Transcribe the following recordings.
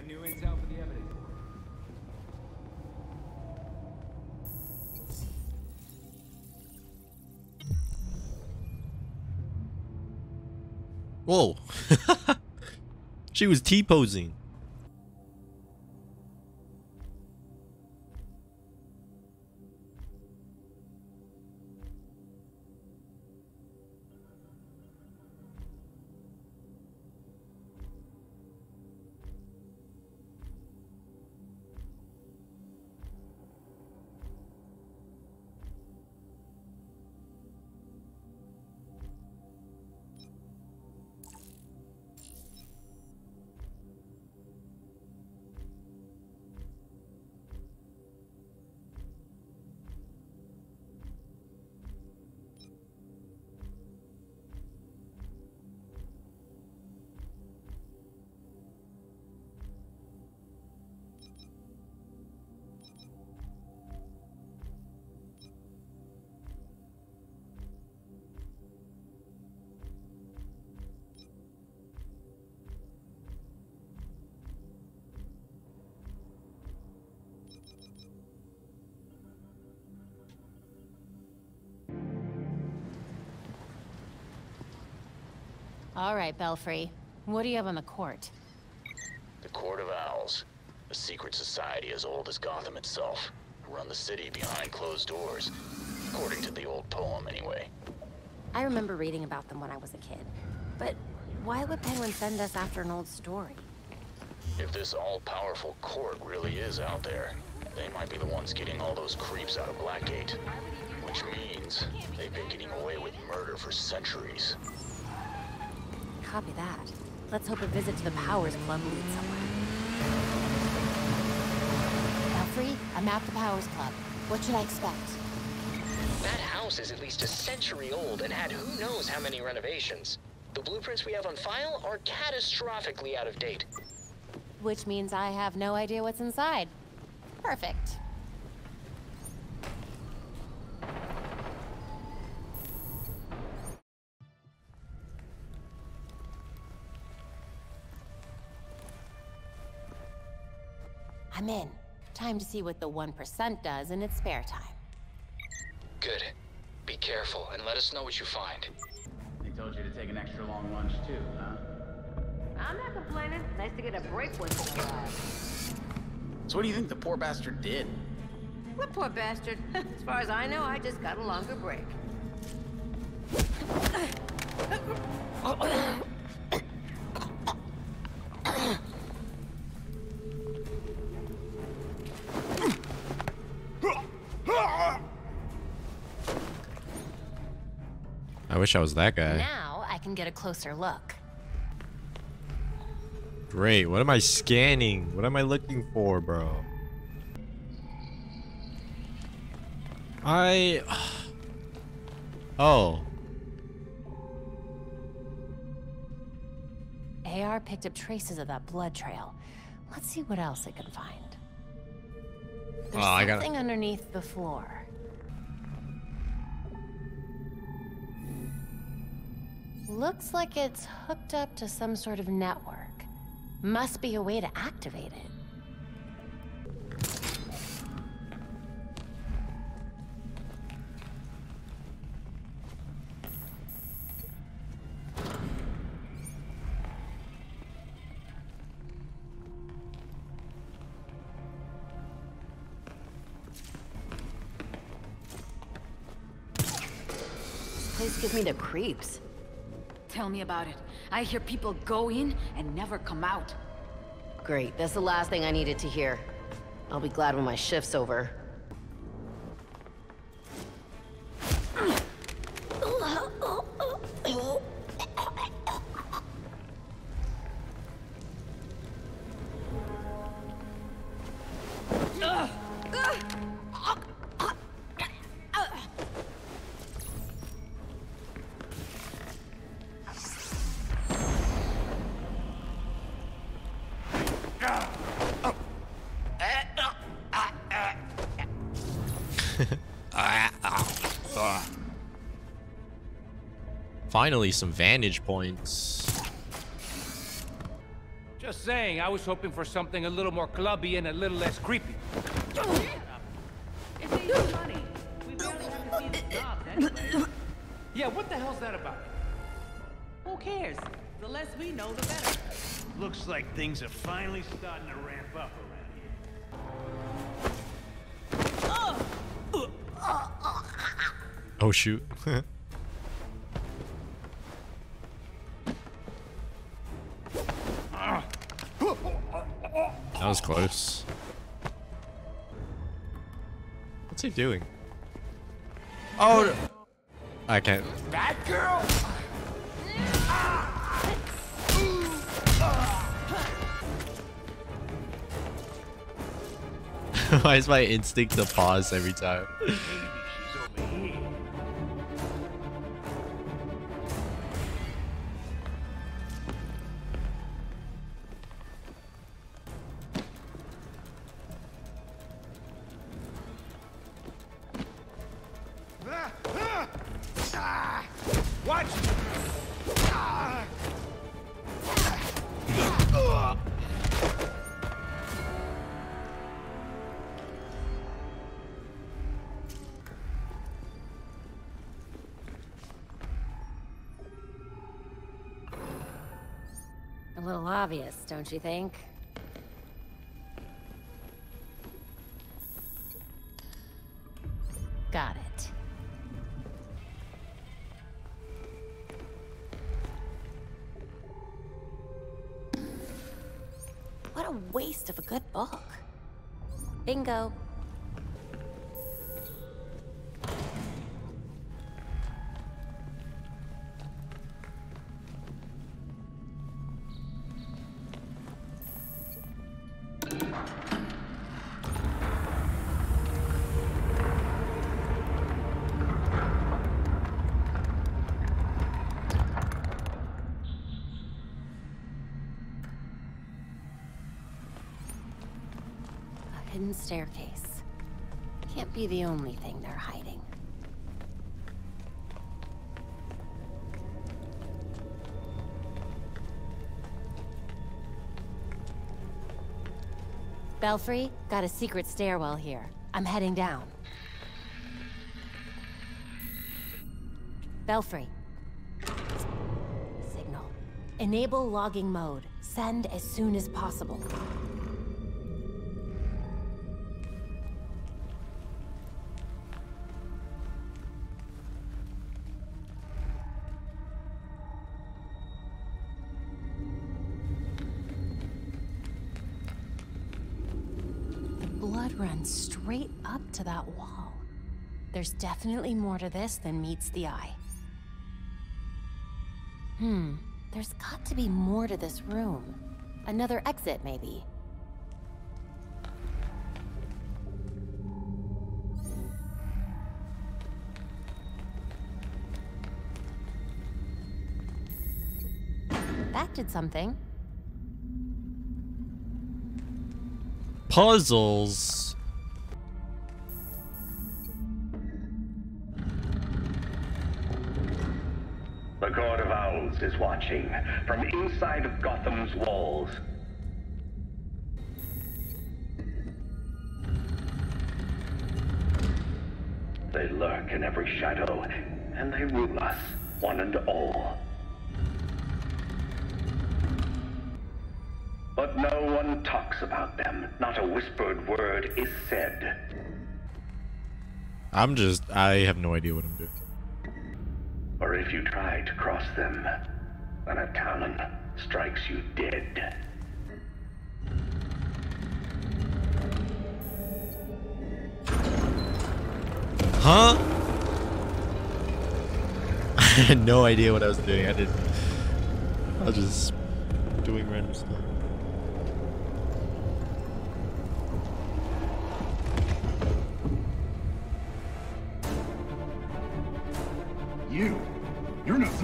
got new intel for the evidence. Whoa. she was T-posing. All right, Belfry. What do you have on the court? The Court of Owls. A secret society as old as Gotham itself. Who run the city behind closed doors. According to the old poem, anyway. I remember reading about them when I was a kid. But why would Penguin send us after an old story? If this all-powerful court really is out there, they might be the ones getting all those creeps out of Blackgate. Which means they've been getting away with murder for centuries. Copy that. Let's hope a visit to the Powers Club leads somewhere. Belfry, I'm at the Powers Club. What should I expect? That house is at least a century old and had who knows how many renovations. The blueprints we have on file are catastrophically out of date. Which means I have no idea what's inside. Perfect. I'm in. Time to see what the 1% does in its spare time. Good. Be careful and let us know what you find. They told you to take an extra long lunch too, huh? I'm not complaining. Nice to get a break once in a while. So what do you think the poor bastard did? What poor bastard? as far as I know, I just got a longer break. Oh, wish I was that guy. Now I can get a closer look. Great. What am I scanning? What am I looking for, bro? I... Oh. AR picked up traces of that blood trail. Let's see what else it can find. There's Oh, I gotta- something underneath the floor. Looks like it's hooked up to some sort of network. Must be a way to activate it. This place gives me the creeps. Tell me about it. I hear people go in and never come out. Great, that's the last thing I needed to hear. I'll be glad when my shift's over. Finally, some vantage points. Just saying, I was hoping for something a little more clubby and a little less creepy. It's easy money. We barely haven't seen the jobs anyway. Yeah, what the hell's that about? Who cares? The less we know, the better. Looks like things are finally starting to ramp up around here. Oh shoot. that was close. What's he doing? Oh, I can't. That girl? Why is my instinct to pause every time? A little obvious, don't you think? Got it. What a waste of a good book. Bingo. Hidden staircase. Can't be the only thing they're hiding. Belfry, got a secret stairwell here. I'm heading down. Belfry. Signal. Enable logging mode. Send as soon as possible. Straight up to that wall. There's definitely more to this than meets the eye. Hmm, there's got to be more to this room. Another exit, maybe. That did something. Puzzles. Is watching from inside of Gotham's walls. They lurk in every shadow, and they rule us, one and all. But no one talks about them. Not a whispered word is said. I'm just. I have no idea what I'm doing. Or if you try to cross them, then a Talon strikes you dead. Huh? I had no idea what I was doing. I didn't. I was just doing random stuff. You?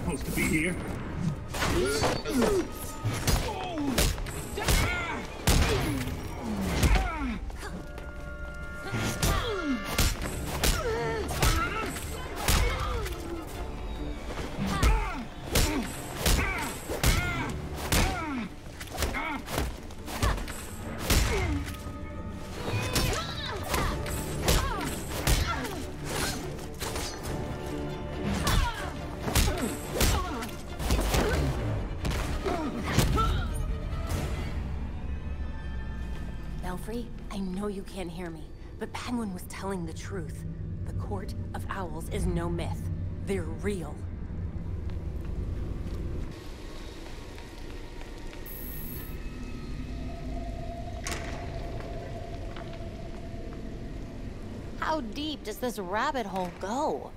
Supposed to be here. Can't hear me, but Penguin was telling the truth. The Court of Owls is no myth. They're real. How deep does this rabbit hole go?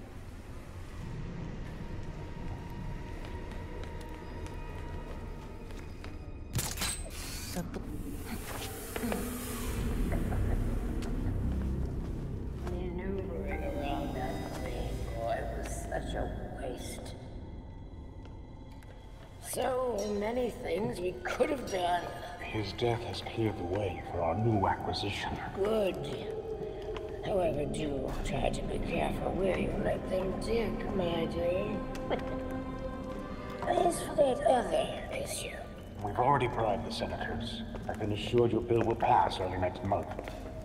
Could have done. His death has cleared the way for our new acquisition. Good. However, do try to be careful where you let them dig, my dear. As for that other issue, We've already bribed the senators. I've been assured your bill will pass early next month.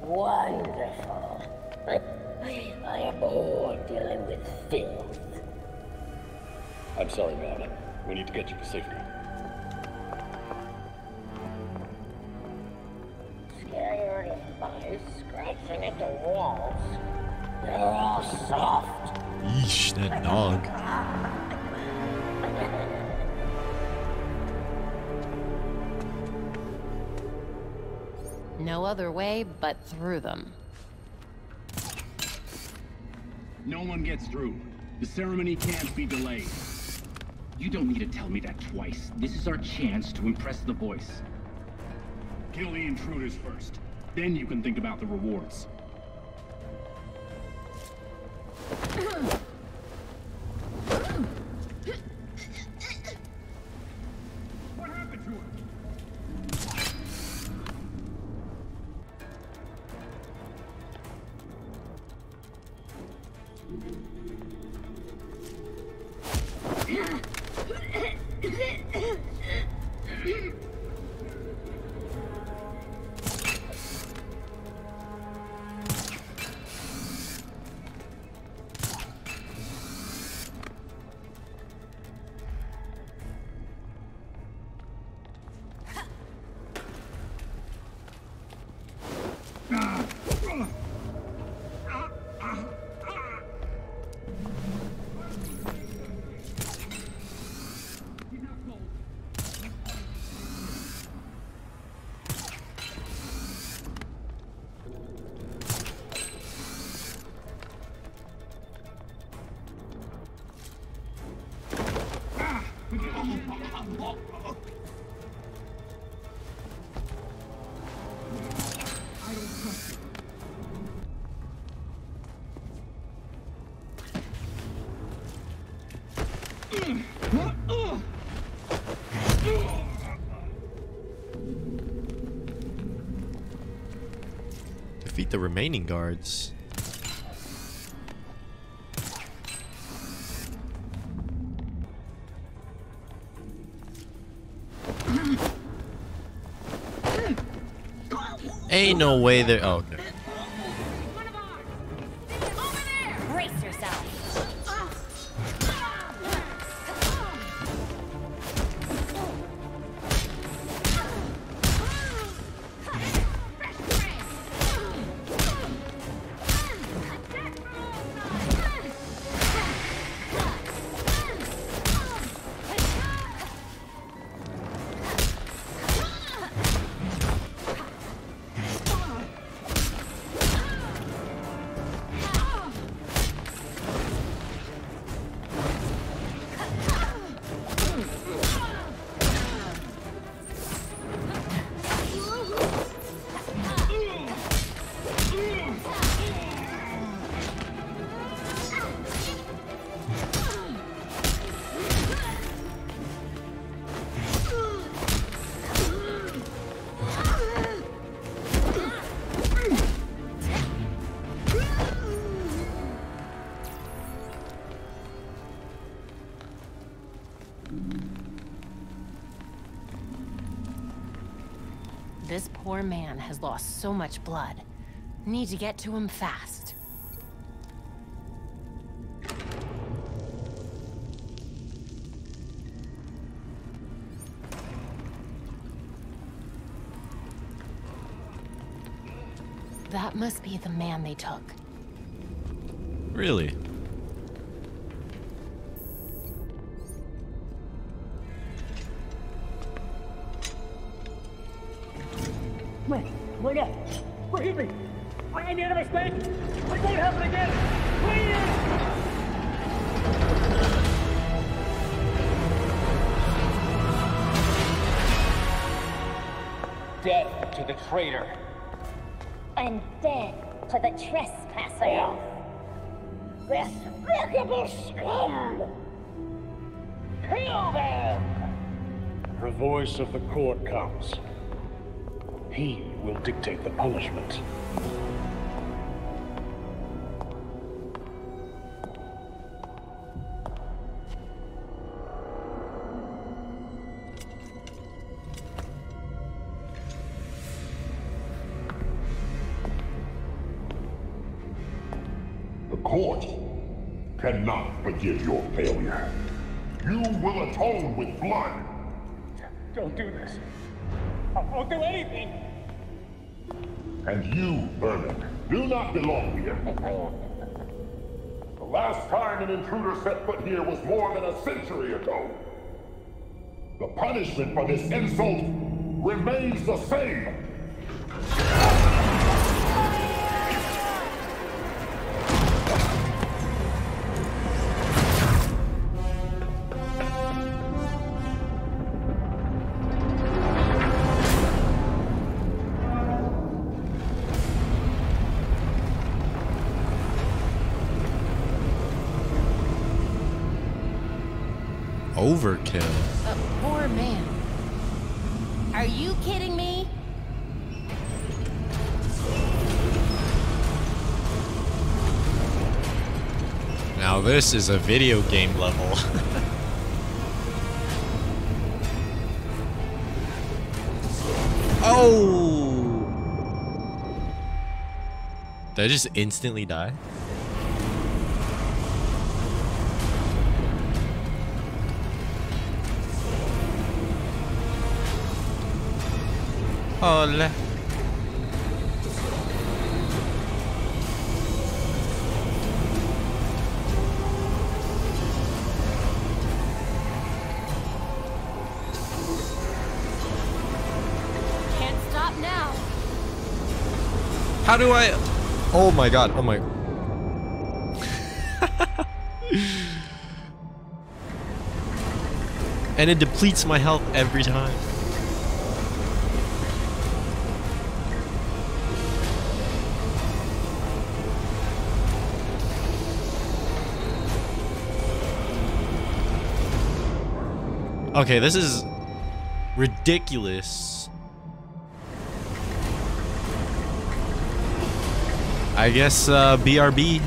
wonderful. I am bored dealing with filth. I'm sorry, man. We need to get you to safety. Scratching at walls. They're all soft. Yeesh, that dog. No other way but through them. No one gets through. The ceremony can't be delayed. You don't need to tell me that twice. This is our chance to impress the voice. Kill the intruders first. Then you can think about the rewards. Defeat the remaining guards. Ain't no way there. Oh, okay. This poor man has lost so much blood. Need to get to him fast. That must be the man they took. Really? Forgive me! I made a mistake! It won't happen again! Please! Death to the traitor. And death to the trespasser. Despicable scum! Kill them! The voice of the court comes. He will dictate the punishment. The court cannot forgive your failure. You will atone with blood. Don't do this. I won't do anything! And you, Vermin, do not belong here. The last time an intruder set foot here was more than a century ago. The punishment for this insult remains the same. Overkill. A poor man. Are you kidding me? Now this is a video game level. oh! Did I just instantly die? Hola. Can't stop now. How do I? Oh my god! Oh my. and it depletes my health every time. Okay, this is ridiculous. I guess uh, BRB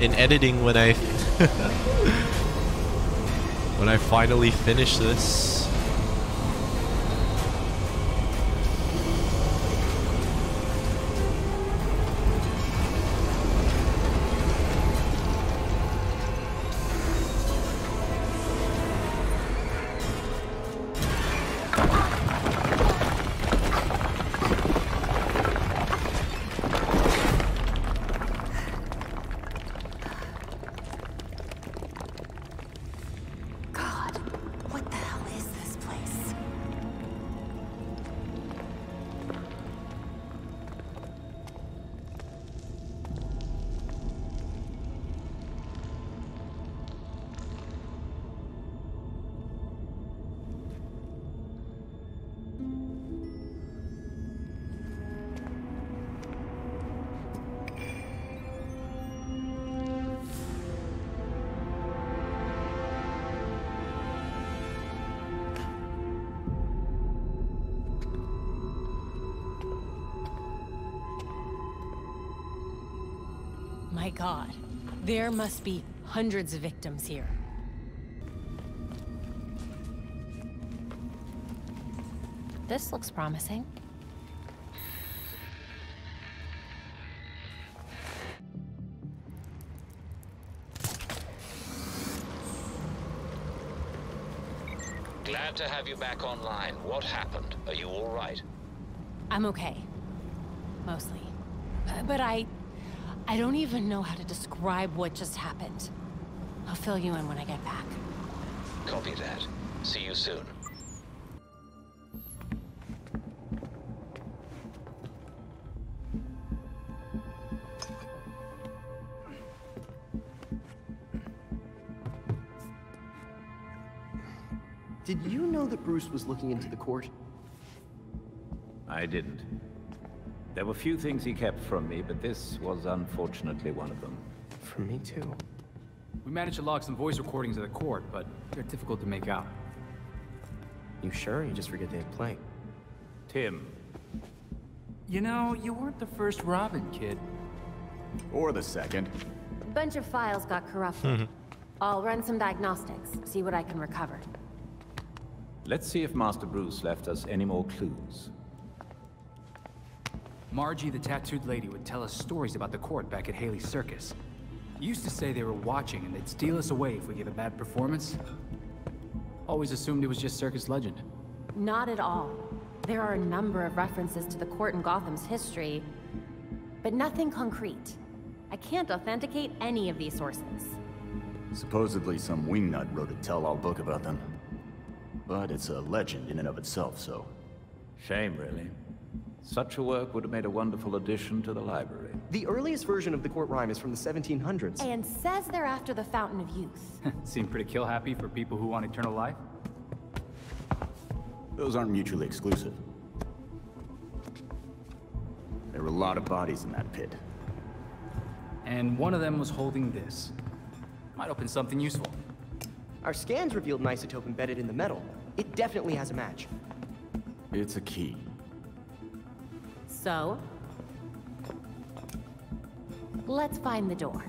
in editing when I when I finally finish this. My God, there must be hundreds of victims here. This looks promising. Glad to have you back online. What happened? Are you all right? I'm okay. Mostly. Uh, but I... I don't even know how to describe what just happened. I'll fill you in when I get back. Copy that. See you soon. Did you know that Bruce was looking into the court? I didn't. There were a few things he kept from me, but this was unfortunately one of them. For me too. We managed to log some voice recordings of the court, but they're difficult to make out. You sure? You just forget they have playing. Tim. You know, you weren't the first Robin, kid. Or the second. A Bunch of files got corrupted. Mm-hmm. I'll run some diagnostics, see what I can recover. Let's see if Master Bruce left us any more clues. Margie, the tattooed lady, would tell us stories about the court back at Haly Circus. Used to say they were watching and they'd steal us away if we gave a bad performance. Always assumed it was just circus legend. Not at all. There are a number of references to the court in Gotham's history, but nothing concrete. I can't authenticate any of these sources. Supposedly some wingnut wrote a tell-all book about them. But it's a legend in and of itself, so... Shame, really. Such a work would have made a wonderful addition to the library. The earliest version of the court rhyme is from the 1700s. And says they're after the Fountain of Youth. Seem pretty kill happy for people who want eternal life? Those aren't mutually exclusive. There were a lot of bodies in that pit. And one of them was holding this. Might open something useful. Our scans revealed an isotope embedded in the metal. It definitely has a match. It's a key. So? Let's find the door.